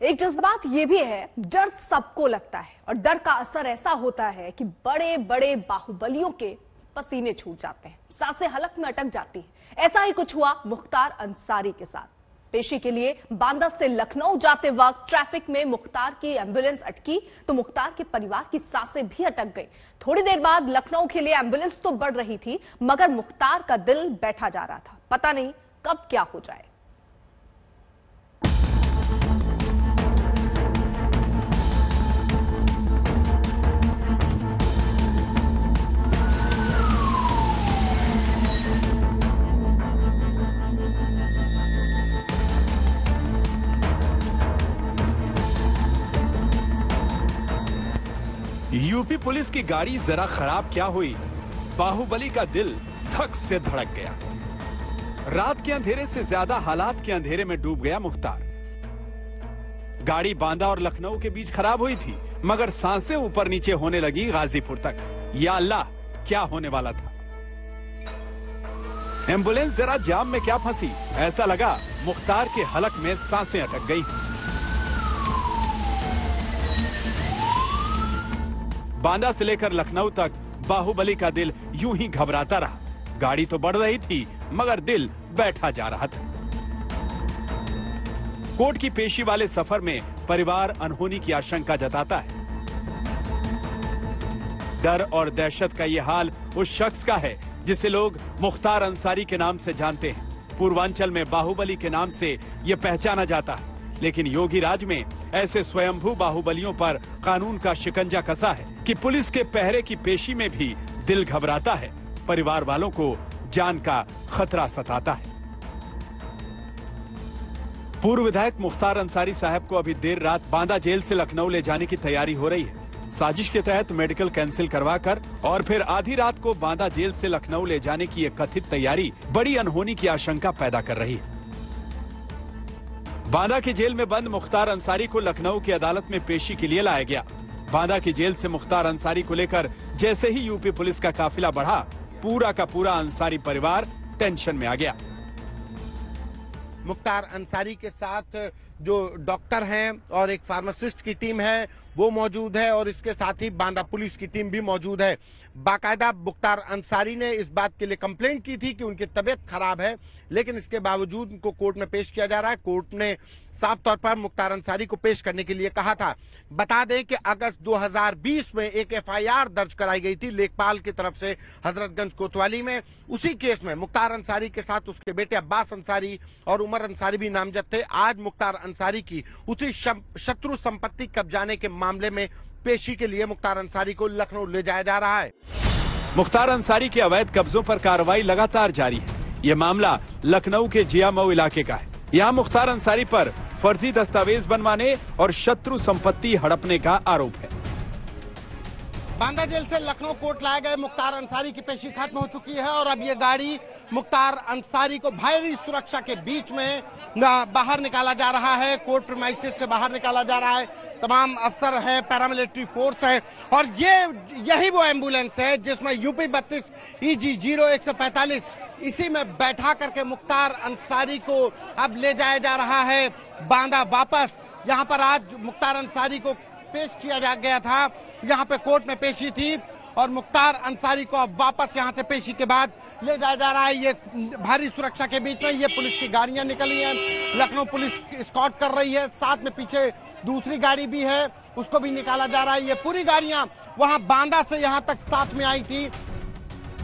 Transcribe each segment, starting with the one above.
एक जज्बात ये भी है, डर सबको लगता है और डर का असर ऐसा होता है कि बड़े बड़े बाहुबलियों के पसीने छूट जाते हैं, साँसें हलक में अटक जाती हैं। ऐसा ही कुछ हुआ मुख्तार अंसारी के साथ। पेशी के लिए बांदा से लखनऊ जाते वक्त ट्रैफ़िक में मुख्तार की एंबुलेंस अटकी तो मुख्तार के परिवार की साँसें भी अटक गई। थोड़ी देर बाद लखनऊ के लिए एंबुलेंस तो बढ़ रही थी, मगर मुख्तार का दिल बैठा जा रहा था। पता नहीं कब क्या हो जाए। यूपी पुलिस की गाड़ी जरा खराब क्या हुई? बाहुबली का दिल धक से धड़क गया। रात के अंधेरे से ज़्यादा हालात के अंधेरे में डूब गया मुख्तार। गाड़ी बांदा और लखनऊ के बीच खराब हुई थी, मगर साँसें ऊपर नीचे होने लगी गाजीपुर तक। या अल्लाह, क्या होने वाला था? एंबुलेंस जरा जाम में क्या फंसी? ऐसा लगा मुख्तार के हलक में साँसें अटक गई बांदा से लेकर लखनऊ तक बाहुबली का दिल यूँ ही घबराता रहा। गाड़ी तो बढ़ रही थी, मगर दिल बैठा जा रहा था। कोर्ट की पेशी वाले सफ़र में परिवार अनहोनी की आशंका जताता है। डर और दहशत का यह हाल उस शख्स का है, जिसे लोग मुख्तार अंसारी के नाम से जानते हैं। पूर्वांचल में बाहुबली के नाम से यह पहचाना जाता है। लेकिन योगी राज में ऐसे स्वयंभू बाहुबलियों पर कानून का शिकंजा कसा है कि पुलिस के पहरे की पेशी में भी दिल घबराता है, परिवार वालों को जान का खतरा सताता है। पूर्व विधायक मुख्तार अंसारी साहब को अभी देर रात बांदा जेल से लखनऊ ले जाने की तैयारी हो रही है। साजिश के तहत मेडिकल कैंसिल करवाकर और फिर आधी रात को बांदा जेल से लखनऊ ले जाने की एक कथित तैयारी बड़ी अनहोनी की आशंका पैदा कर रही है। बांदा के जेल में बंद मुख्तार अंसारी को लखनऊ की अदालत में पेशी के लिए लाया गया। बांदा की जेल से मुख्तार अंसारी को लेकर जैसे ही यूपी पुलिस का काफिला बढ़ा, पूरा का पूरा अंसारी परिवार टेंशन में आ गया। मुख्तार अंसारी के साथ जो डॉक्टर हैं और एक फार्मासिस्ट की टीम है, वो मौजूद है और इसके साथ ही बांदा पुलिस की टीम भी मौजूद है। बाकायदा मुख्तार अंसारी ने इस बात के लिए कंप्लेंट की थी कि उनकी तबीयत खराब है, लेकिन इसके बावजूद उनको कोर्ट में पेश किया जा रहा है। कोर्ट ने साफ़ तौर पर मुख्तार अंसारी को पेश करने के लिए कहा था। बता दें कि अगस्त 2020 में एक एफआईआर दर्ज कराई गई थी लेखपाल की तरफ़ से हजरतगंज कोतवाली में। उसी केस में मुख्तार अंसारी के साथ उसके बेटे अब्बास अंसारी और उमर अंसारी भी नामजद थे। आज मुख्तार अंसारी की। उसी शत्रु संपत्ति कब्जाने के मामले में पेशी के लिए मुख्तार अंसारी को लखनऊ ले जाया जा रहा है। मुख्तार अंसारी के अवैध कब्जों पर कार्रवाई लगातार जारी है। ये मामला लखनऊ के जियामऊ इलाके का है। यहाँ मुख्तार अंसारी पर फर्जी दस्तावेज़ बनवाने और शत्रु संपत्ति हड़पने का आरोप है। बांदा जेल से लखनऊ कोर्ट लाए गए मुख्तार अंसारी की पेशी खत्म हो चुकी है और अब ये गाड़ी मुख्तार अंसारी को भारी सुरक्षा के बीच में बाहर निकाला जा रहा है। कोर्ट प्रमाइसिस से बाहर निकाला जा रहा है। तमाम अफसर हैं, पैरामिलिट्री फोर्स है। और ये, यही वो एंबुलेंस है जिसमें यूपी बत्तीस ई जी ज़ीरो एक सौ पैंतालीस, इसी में बैठा करके मुख्तार अंसारी को अब ले जाया जा रहा है। बांदा वापस। यहाँ पर आज मुख्तार अंसारी को पेश किया जा गया था। यहाँ पे कोर्ट में पेशी थी। और मुख्तार अंसारी को अब वापस यहाँ से पेशी के बाद ले जाया जा रहा है। ये भारी सुरक्षा के बीच में ये पुलिस की गाड़ियाँ निकली हैं। लखनऊ पुलिस स्कॉट कर रही है। साथ में पीछे दूसरी गाड़ी भी है। उसको भी निकाला जा रहा है। ये पूरी गाड़ियाँ वहाँ बांदा से यहाँ तक साथ में आई थी।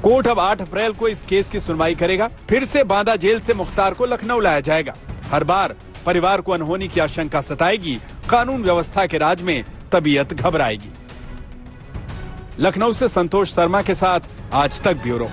कोर्ट अब 8 अप्रैल को इस केस की सुनवाई करेगा। फिर से बांदा जेल से मुख्तार को लखनऊ लाया जाएगा। हर बार परिवार को अनहोनी की आशंका सताएगी। कानून व्यवस्था के राज में तबीयत घबराएगी। लखनऊ से संतोष शर्मा के साथ आज तक ब्यूरो।